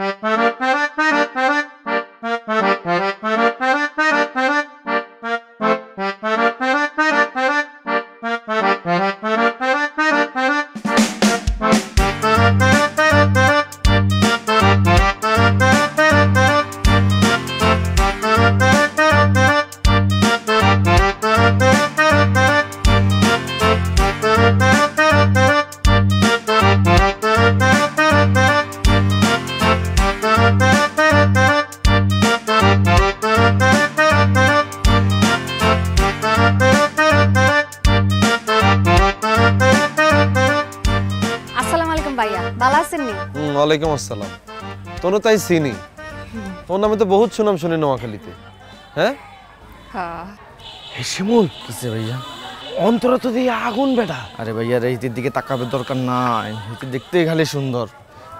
আসসালামু ওয়ালাইকুম আসসালাম। তোনো তাই চিনি? তোর নামে তো বহুত সুনাম শুনি নোয়াখালীতে। হ্যাঁ? হ্যাঁ। শিমুল কিসে ভাইয়া? অন্তরা তো দিয়ে আগুন বেটা। আরে ভাইয়া রে হিতির দিকে তাকাবে দরকার নাই। হিতি দেখতেই খালি সুন্দর।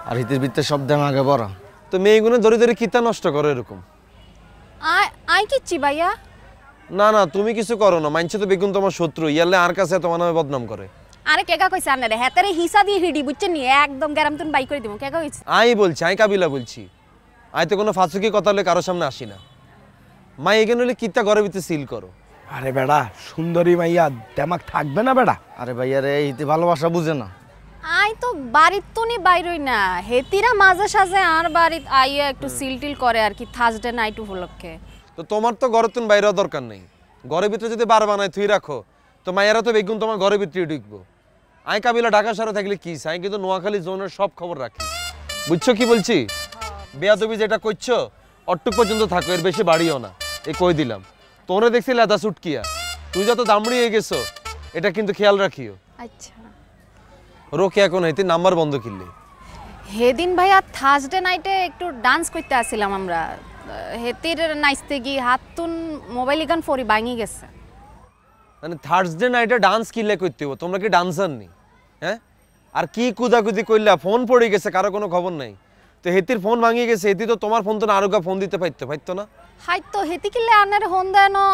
আর হিতির ভিতরে সব দাম আগে বড়। তো মেয়েগুলো ধরে ধরে কিতা নষ্ট করো এরকম? আই আই কিচ্ছি ভাইয়া। না না তুমি কিছু করো না। মানছে তো বেগুন তোমার শত্রু। ইয়ালে আর কাছে তোমার নামে বদনাম করে। আরে কেকা কইছে আনারে হেতারে হিসা দিয়ে হিডি বুঝছেন নি? একদম গ্যারাম তুন বাই করে দিব কেকা কইছে? আই বলছি আই কাবিলা বলছি। আই তো কোনো ফাঁসুকি কথা হলে কারোর সামনে আসি না। মা এখানে হলে কিতা ঘরের ভিতরে সিল করো? আরে বেড়া সুন্দরী মাইয়া দেমাক থাকবে না বেড়া? আরে ভাইয়া রে হিতি ভালোবাসা বুঝে না। আই তো বাড়ির তো নি বাইরই না। হেতিরা মাঝে সাঝে আর বাড়িত আইয়া একটু সিল টিল করে আর কি থার্সডে নাইট উপলক্ষে। তো তোমার তো ঘরের তুমি বাইরে দরকার নেই। ঘরের ভিতরে যদি বার বানায় থুই রাখো তো মায়েরা তো বেগুন তোমার ঘরের ভিতরে ঢুকবো। আই কাবিলা ঢাকা শহরে থাকলে কি? আই কিন্তু নোয়াখালী জোনের সব খবর রাখি। বুঝছ কি বলছি? বেয়া তুমি যেটা করছ অট্টুক পর্যন্ত থাকো এর বেশি বাড়িও না। এ কই দিলাম। তোমরা দেখছি লেদা সুটকিয়া তুই যত দামড়ি হয়ে গেছো এটা কিন্তু খেয়াল রাখিও। আচ্ছা। রোকে এখন হইতে নাম্বার বন্ধ কিনলে। হেদিন ভাইয়া থার্সডে নাইটে একটু ডান্স করতে আসিলাম আমরা। হেতির নাচতে গিয়ে হাত তুন মোবাইল ইগান ফরি ভাঙি গেছে। মানে থার্সডে নাইটে ডান্স কিনলে করতে হব তোমরা কি ডান্সার নি? হ্যাঁ? আর কি কুদাকুদি করলা ফোন পড়ে গেছে কারও কোনো খবর নাই। তো হেতির ফোন ভাঙিয়ে গেছে হেতি তো তোমার ফোন তো না আরোগা ফোন দিতে পারতো পারতো না। হাই তো হেতি কিলে আনের হন দেয় না?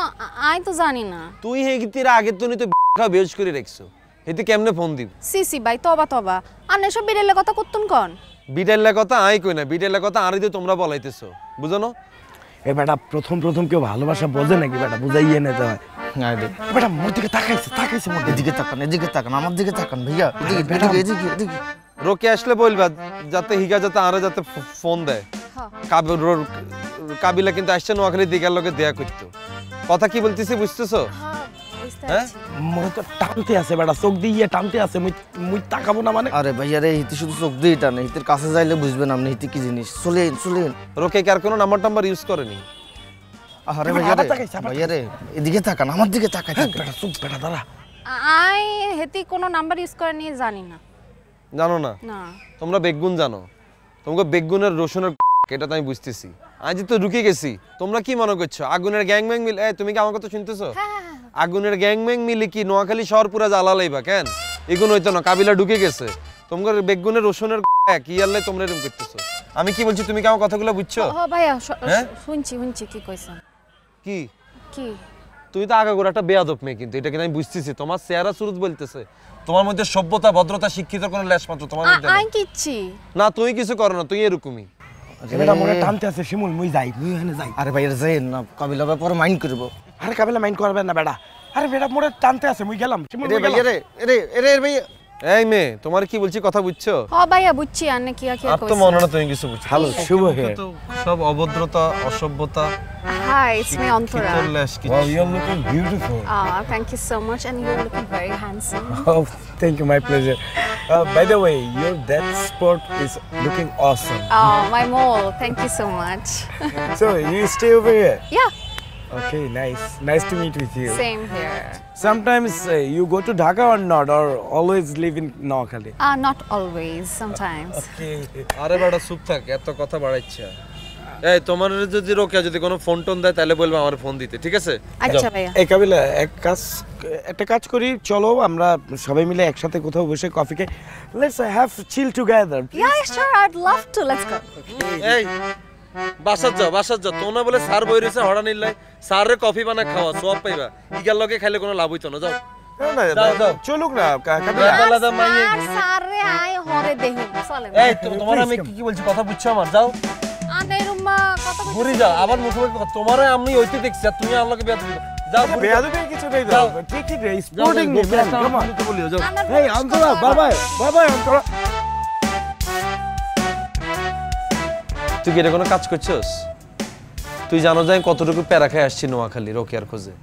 আই তো জানি না। তুই হেতির আগের তো তো খা বেজ করে রেখছো। হেতি কেমনে ফোন দিব? সিসি ভাই তবা তবা। আনে সব বিড়েলে কথা করতুন কন? বিটেল্লা কথা আই কই না বিটেল্লা কথা আর দিয়ে তোমরা বলাইতেছো। বুঝো না? এ বেটা প্রথম প্রথম কেউ ভালোবাসা বোঝে নাকি বেটা? বুঝাইয়ে নিতে হয়। দেখ বেটা মোর দিকে তাকাইছে তাকাইছে মোর এদিকে তাকান এদিকে তাকান আমার দিকে তাকান ভাইয়া। এদিকে এদিকে এদিকে এদিকে রোকে আসলে বলবা যাতে হিগা যাতে আরও যাতে ফোন দেয়। হ্যাঁ। কাবিলা কিন্তু আসছে নোয়াখালী দিঘার লোকে দেয়া করতো। কথা কি বলতেছি বুঝতেছো? হ্যাঁ? তো টানতে আছে বেটা চোখ দিয়ে টানতে আছে মুই মুই তাকাবো না মানে। আরে ভাইয়া রে হিতি শুধু চোখ দিয়ে টানে হিতির কাছে যাইলে বুঝবেন আপনি হিতি কি জিনিস? চলেন চলেন। রোকে কি আর কোনো নাম্বার টাম্বার ইউজ করেনি? আরে ভাইয়া রে ভাইয়া রে এদিকে তাকান আমার দিকে তাকাই হ্যাঁ, বেটা চুপ বেটা দাঁড়া। আই হেতি কোনো নাম্বার ইউজ করে নিয়ে জানি না। জানো না? না। তোমরা বেগুন জানো। তোমাকে বেগুনের রসুনের এটা তো আমি বুঝতেছি। আজ তো ঢুকে গেছি। তোমরা কি মনে করছ? আগুনের গ্যাং ম্যাং মিল তুমি কি আমার কথা শুনতেছো? আগুনের গ্যাং ম্যাং মিলে কি নোয়াখালী শহর পুরা জ্বালা লাইবা কেন? এগুন হইতো না কাবিলা ঢুকে গেছে। তোমার বেগুনের রসুনের কি আল্লাহ তোমরা এরকম করতেছো। আমি কি বলছি তুমি কি আমার কথাগুলো বুঝছ? ও ভাইয়া হ্যাঁ? শুনছি শুনছি কি কইছেন। কি? কি? তুমি তো আগাগোড়া একটা বেয়াদব মেয়ে কিন্তু এটা কিন্তু আমি বুঝতেছি। তোমার চেহারা সুরত বলতেছে। তোমার মধ্যে সভ্যতা ভদ্রতা শিক্ষিত কোনো লেশ মাত্র তোমার মধ্যে আই কিচ্ছি। না তুই কিছু করো না তুই এরকমই। এ বেটা মোরে টানতে আছে শিমুল মুই যাই মুই এখানে যাই। আরে ভাইয়া যাইন না কাবিলা ব্যাপারে মাইন্ড করব। আরে কাবিলা মাইন্ড করবে না বেটা আরে বেটা মোরে টানতে আছে মুই গেলাম শিমুল রে গেলাম। রে রে রে ভাইয়া এই মেয়ে তোমার কি বলছি কথা বুঝছ হ ভাইয়া বুঝছি আনে কি কি আর তো মনে না তুমি কিছু বুঝছ হ্যালো শুভ হে তো সব অভদ্রতা অসভ্যতা হাই ইটস মি অন্তরা কিছু। Wow, you're looking beautiful. Ah, thank you so much and you're looking very handsome. Oh, thank you, my pleasure. Uh, by the way, your that spot is looking awesome. Oh, my mole. Thank you so much. So you stay over here. yeah, Okay, nice. Nice to meet with you. same here. Sometimes uh, you go to Dhaka or not, or always live in Noakhali. Ah, not always. Sometimes. Okay. আরে বেটা চুপ থাক এত কথা বাড়াইছে এই তোমার যদি রোকেয়া যদি কোনো ফোন টোন দেয় তাহলে বলব আমার ফোন দিতে ঠিক আছে আচ্ছা ভাইয়া এই কাবিলা এক কাজ একটা কাজ করি চলো আমরা সবাই মিলে একসাথে কোথাও বসে কফি খাই let's have chill together Yeah, sure. I'd love to. Let's go. এই বাসার যাও বাসার যাও। তো না বলে স্যার বই রয়েছে হড়া নিলাই স্যারের কফি বানা খাওয়া সব পাইবা। ইগার লগে খাইলে কোনো লাভ হইতো না যাও। না, না, যাও, যাও। চলুক না কা- কাবিলা যাও। আলাদা মাইয়ে- স্যার স্যার রে আয় হরে দেহু চলেন এই তোমার আমি কি কি বলছি কথা বুঝছ আমার? যাও। ঘুরে যাও আবার মুখে মুখে কথা- তোমারে আমি ওইতে দেখছি আর তুমি আল্লাহকে বেয়াদ যাও ঘুরে কিছু নেই তো। ঠিক ঠিক স্পোর্টিং যাও, মি ম্যান গোপনে কাম তো বলিও, যাও। এই বয়স অন্তরা কত? বাই তুই কি এটা কোনো কাজ করছিস? তুই জানো যে আমি কতটুকু প্যারা খাই আসছি নোয়াখালী রোকেয়ার খোঁজে।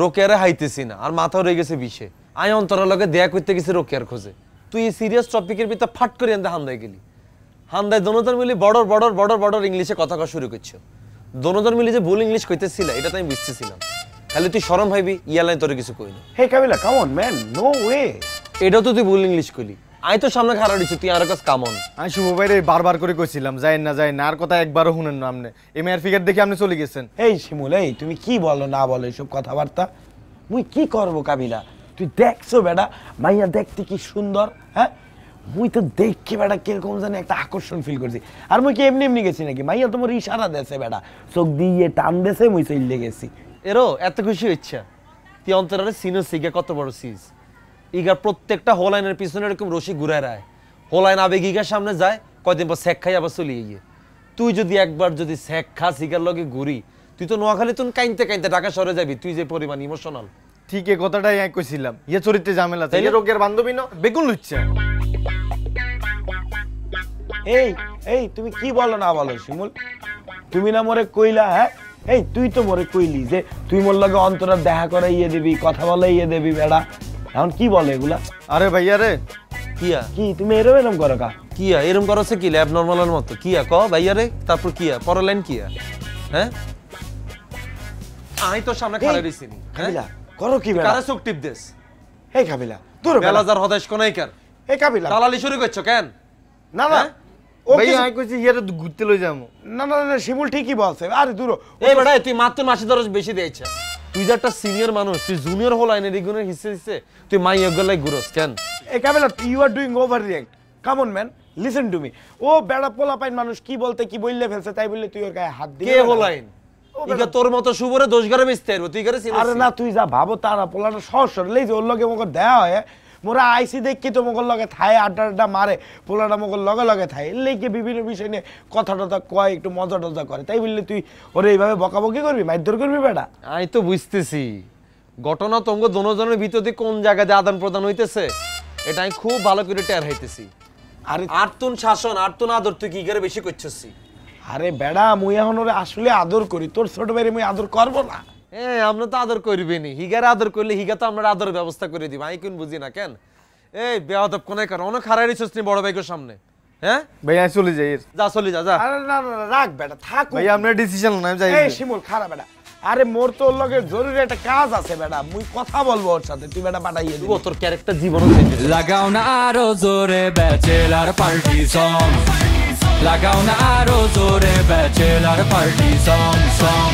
রোকেয়ারে হাইতেছি না আর মাথাও রয়ে গেছে বিষে। আমি অন্তরার লগে দেয়া করতে গেছি রোকেয়ার খোঁজে। তুই এই সিরিয়াস টপিকের ভিতরে ফাট করে আনতে হান্দায় গেলি। হান্দায় দনোজন মিলি বড়র বড়র বড়র বড়র ইংলিশে কথা কওয়া শুরু করছ। দনোজন মিলি যে ভুল ইংলিশ কইতেছিল এটা তো আমি বুঝতেছিলাম। খালি তুই সরম ভাইবি ইয়ালাই তোর কিছু কই না। হে Kabila come on man no way এটাও তো তুই ভুল ইংলিশ কইলি। আমি তো সামনে খারাপ দিচ্ছি তুই আর কাছে কামন আমি শুভ ভাইরে বারবার করে কইছিলাম যাই না যাই না আর কথা একবারও শুনেন না আপনি। এম এর ফিগার দেখে আপনি চলে গেছেন। এই শিমুল এই তুমি কি বলো না বলো এসব কথাবার্তা? মুই কি করব কাবিলা? তুই দেখছ বেটা মাইয়া দেখতে কি সুন্দর হ্যাঁ? মুই তো দেখি বেটা কীরকম জানি একটা আকর্ষণ ফিল করছি। আর মুই কি এমনি এমনি গেছি নাকি? মাইয়া তোমার ইশারা দেছে বেটা। চোখ দিয়ে টান দেছে মুই চলে গেছি। এরো এত খুশি হচ্ছে তুই অন্তরারে সিনো সিগা কত বড় সিজ ইগার প্রত্যেকটা হোলাইনের পিছনে এরকম রশি ঘুরায় রায়। হোলাইন আবেগ ইগার সামনে যায় কয়দিন পর স্যাক খাই আবার চলিয়ে গিয়ে। তুই যদি একবার যদি স্যাক খা সিগার লগে ঘুরি তুই তো নোয়াখালী তুই কাইনতে কাইনতে ঢাকা শহরে যাবি তুই যে পরিমাণ ইমোশনাল ঠিক এই কথাটাই আমি কইছিলাম ইয়ে চরিত্রে ঝামেলা? ইয়ে রোগের বান্ধবী না বেগুন লুচ্ছে এই এই তুমি কি বলো না বলো শিমুল? তুমি না মরে কইলা হ্যাঁ? এই তুই তো মরে কইলি যে তুই মোর লগে অন্তরা দেখা করে ইয়ে দিবি কথা বলে ইয়ে দিবি বেড়া। এখন কি বলে এগুলা? আরে ভাইয়া রে। কিয়া? কি তুমি এরম এরম করো কা? কিয়া? এরম করছে কি? ল্যাব নর্মালের মতো। কিয়া? ক ভাইয়া রে? তারপর কিয়া? পরের লাইন কিয়া? হ্যাঁ? আমি তোর সামনে দিছি নি। হ্যাঁ? কাবিলা করো কি বেড়া কারে টিপ দেস কাবিলা দূর বেলা। হদাইশ কোনাই কার কাবিলা দালালি শুরু করছ কেন? না না। হ্যাঁ? কিছু- আমি কইছি ইয়ে ঘুরতে লই যাব না না না শিমুল ঠিকই বলছে। আরে দূর। এই বেটা তুই মাত্র মাসি দরজ বেশি দিয়েছে। তুই যে একটা সিনিয়র মানুষ তুই জুনিয়র হল আইনের রিগুনের হিসে হিসে তুই মাই গলাই ঘুরস কেন? একাবেলা Kabila you are doing overreact come on man listen to me ও বেড়া পোলা পাইন মানুষ কি বলতে কি বললে ফেলছে তাই বললে তুই ওর গায়ে হাত দিয়ে কে? হল আইন? ইগা তোর মতো সুবরে দোষ ঘরে বেচতে তুই করে আরে না তুই যা ভাবো তা না পোলাটা সহজ সরল এই যে ওর লগে মগর দেয়া হয় মোরা আইসি দেখি তো মগর লগে থায় আড্ডা আড্ডা মারে পোলাটা মগর লগে লগে এর লেগে বিভিন্ন বিষয় নিয়ে কথা টথা কয় একটু মজা টজা করে। তাই বললে তুই ওরে এইভাবে বকাবকি করবি? মারধর করবি বেটা? আমি তো বুঝতেছি। ঘটনা তোমাকে দোনোজনের ভিতরে কোন জায়গাতে আদান প্রদান হইতেছে এটা আমি খুব ভালো করে টের হইতেছি। আরে আর্তুন শাসন আর্তুন আদর তুই কি করে বেশি করছিস আরে বেড়া মুই এখন ওরে আসলে আদর করি। তোর ছোট ভাইরে মুই আদর করব না। এ আমরা তো আদর করবি নি হিগারে আদর করলে হিগা তো আমরা আদর ব্যবস্থা করে দিব। আমি কোন বুঝি না কেন? এই বেয়াদব কোনে কারণ অনেক হারাই রিসোর্স নি বড় ভাইকের সামনে হ্যাঁ? আমি চলে যাই। যা চলে যা যা। আরে না না রাখ বেটা থাক ভাইয়া আপনার ডিসিশন না যাই এই শিমুল খারাপ বেটা। আরে মোর তো লগে জরুরি একটা কাজ আছে বেটা। মুই কথা বলব ওর সাথে তুই বেটা পাঠাইয়ে দিবি। তোর ক্যারেক্টার জীবনও চেঞ্জ লাগাও না আরও জোরে ব্যাচেলার পার্টি সং লাগাও না আরও জোরে ব্যাচেলার পার্টি সং সং